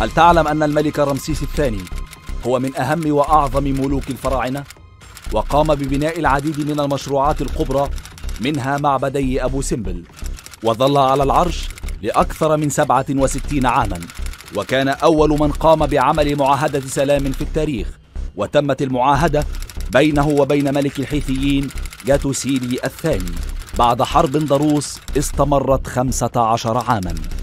هل تعلم أن الملك رمسيس الثاني هو من أهم وأعظم ملوك الفراعنة؟ وقام ببناء العديد من المشروعات الكبرى منها معبدي أبو سمبل وظل على العرش لأكثر من سبعة وستين عاما. وكان أول من قام بعمل معاهدة سلام في التاريخ. وتمت المعاهدة بينه وبين ملك الحيثيين جاتوسيلي الثاني. بعد حرب ضروس استمرت خمسة عشر عاماً.